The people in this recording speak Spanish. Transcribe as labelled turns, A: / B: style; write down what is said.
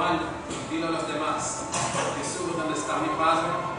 A: manual, dile a los demás, Jesús, donde está mi Padre,